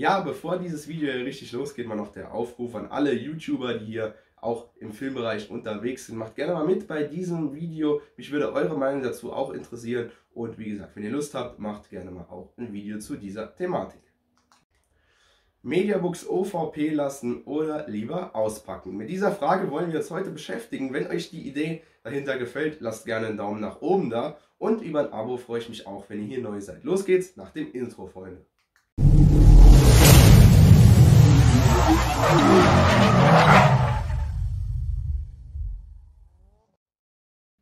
Ja, bevor dieses Video richtig losgeht, mal noch der Aufruf an alle YouTuber, die hier auch im Filmbereich unterwegs sind. Macht gerne mal mit bei diesem Video. Mich würde eure Meinung dazu auch interessieren. Und wie gesagt, wenn ihr Lust habt, macht gerne mal auch ein Video zu dieser Thematik. Mediabooks OVP lassen oder lieber auspacken? Mit dieser Frage wollen wir uns heute beschäftigen. Wenn euch die Idee dahinter gefällt, lasst gerne einen Daumen nach oben da und über ein Abo freue ich mich auch, wenn ihr hier neu seid. Los geht's nach dem Intro, Freunde.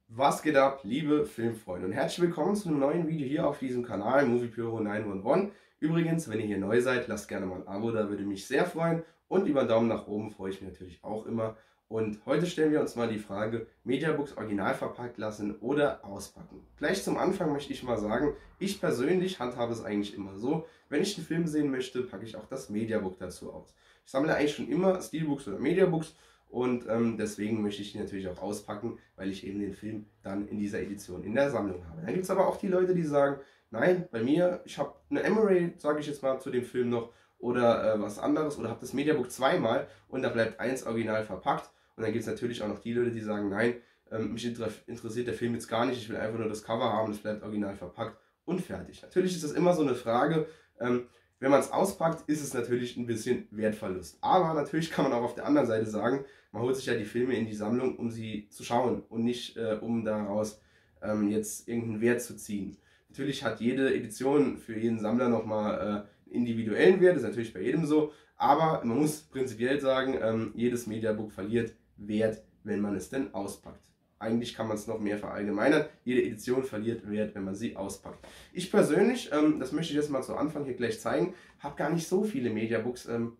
Was geht ab, liebe Filmfreunde und herzlich willkommen zu einem neuen Video hier auf diesem Kanal Movie Pyro 911. Übrigens, wenn ihr hier neu seid, lasst gerne mal ein Abo, da würde mich sehr freuen und über einen Daumen nach oben freue ich mich natürlich auch immer. Und heute stellen wir uns mal die Frage, Mediabooks original verpackt lassen oder auspacken. Gleich zum Anfang möchte ich mal sagen, ich persönlich handhabe es eigentlich immer so, wenn ich einen Film sehen möchte, packe ich auch das Mediabook dazu aus. Ich sammle eigentlich schon immer Steelbooks oder Mediabooks und ähm, deswegen möchte ich die natürlich auch auspacken, weil ich eben den Film dann in dieser Edition in der Sammlung habe. Dann gibt es aber auch die Leute, die sagen, nein, bei mir, ich habe eine Emery, sage ich jetzt mal zu dem Film noch, oder äh, was anderes, oder habe das Mediabook zweimal und da bleibt eins original verpackt. Und dann gibt es natürlich auch noch die Leute, die sagen, nein, ähm, mich inter interessiert der Film jetzt gar nicht, ich will einfach nur das Cover haben, es bleibt original verpackt und fertig. Natürlich ist das immer so eine Frage, ähm, wenn man es auspackt, ist es natürlich ein bisschen Wertverlust. Aber natürlich kann man auch auf der anderen Seite sagen, man holt sich ja die Filme in die Sammlung, um sie zu schauen und nicht äh, um daraus ähm, jetzt irgendeinen Wert zu ziehen. Natürlich hat jede Edition für jeden Sammler nochmal äh, individuellen Wert, das ist natürlich bei jedem so, aber man muss prinzipiell sagen, ähm, jedes Mediabook verliert Wert, wenn man es denn auspackt. Eigentlich kann man es noch mehr verallgemeinern. Jede Edition verliert Wert, wenn man sie auspackt. Ich persönlich, ähm, das möchte ich jetzt mal zu Anfang hier gleich zeigen, habe gar nicht so viele Mediabooks ähm,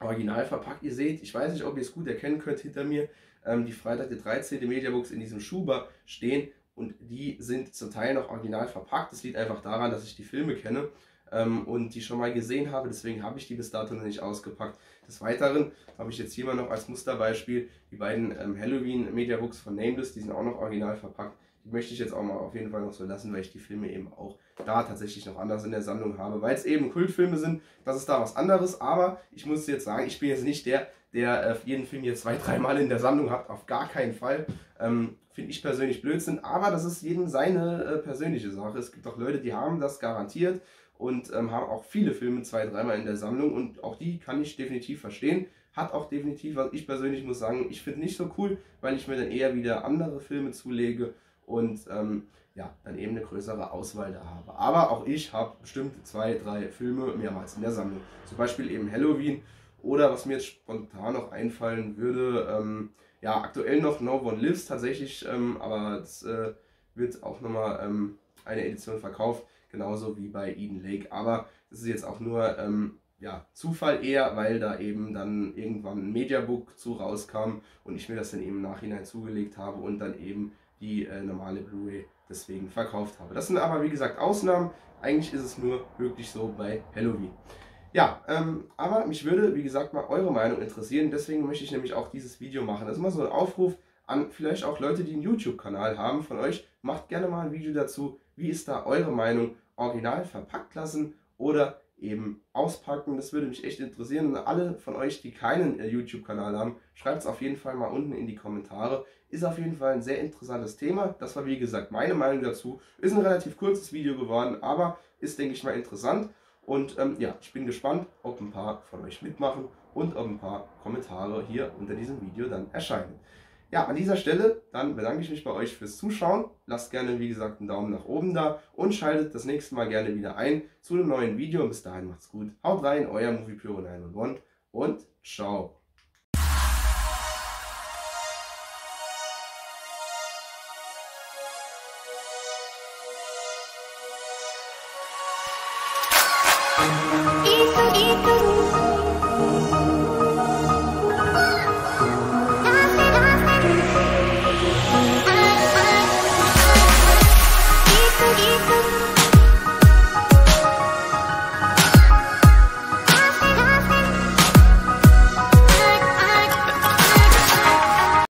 original verpackt. Ihr seht, ich weiß nicht, ob ihr es gut erkennen könnt hinter mir, ähm, die Freitag der 13. Mediabooks in diesem Schuber stehen und die sind zum Teil noch original verpackt. Das liegt einfach daran, dass ich die Filme kenne ähm, und die schon mal gesehen habe, deswegen habe ich die bis dato noch nicht ausgepackt. Des Weiteren habe ich jetzt hier mal noch als Musterbeispiel die beiden ähm, Halloween Mediabooks von Nameless, die sind auch noch original verpackt. Die möchte ich jetzt auch mal auf jeden Fall noch so lassen, weil ich die Filme eben auch da tatsächlich noch anders in der Sammlung habe, weil es eben Kultfilme sind, das ist da was anderes, aber ich muss jetzt sagen, ich bin jetzt nicht der, der äh, jeden Film hier zwei, dreimal in der Sammlung hat, auf gar keinen Fall. Ähm, Finde ich persönlich Blödsinn, aber das ist jedem seine äh, persönliche Sache. Es gibt auch Leute, die haben das garantiert und ähm, haben auch viele Filme zwei, dreimal in der Sammlung und auch die kann ich definitiv verstehen. Hat auch definitiv, was ich persönlich muss sagen, ich finde nicht so cool, weil ich mir dann eher wieder andere Filme zulege und ähm, ja, dann eben eine größere Auswahl da habe. Aber auch ich habe bestimmt zwei, drei Filme mehrmals in der Sammlung. Zum Beispiel eben Halloween oder was mir jetzt spontan noch einfallen würde, ähm, ja, aktuell noch No One Lives tatsächlich, ähm, aber es äh, wird auch nochmal ähm, eine Edition verkauft genauso wie bei Eden Lake. Aber das ist jetzt auch nur ähm, ja, Zufall eher, weil da eben dann irgendwann ein Mediabook zu rauskam und ich mir das dann eben im Nachhinein zugelegt habe und dann eben die äh, normale Blu-ray deswegen verkauft habe. Das sind aber wie gesagt Ausnahmen. Eigentlich ist es nur wirklich so bei Halloween. Ja, ähm, aber mich würde, wie gesagt, mal eure Meinung interessieren. Deswegen möchte ich nämlich auch dieses Video machen. Das ist immer so ein Aufruf an vielleicht auch Leute, die einen YouTube-Kanal haben von euch. Macht gerne mal ein Video dazu, wie ist da eure Meinung? Original verpackt lassen oder eben auspacken? Das würde mich echt interessieren. Und alle von euch, die keinen äh, YouTube-Kanal haben, schreibt es auf jeden Fall mal unten in die Kommentare. Ist auf jeden Fall ein sehr interessantes Thema. Das war wie gesagt meine Meinung dazu. Ist ein relativ kurzes Video geworden, aber ist, denke ich mal, interessant. Und ähm, ja, ich bin gespannt, ob ein paar von euch mitmachen und ob ein paar Kommentare hier unter diesem Video dann erscheinen. Ja, an dieser Stelle dann bedanke ich mich bei euch fürs Zuschauen. Lasst gerne, wie gesagt, einen Daumen nach oben da und schaltet das nächste Mal gerne wieder ein zu einem neuen Video. Bis dahin macht's gut. Haut rein, euer Movie Pyro 911 und ciao. Itu itu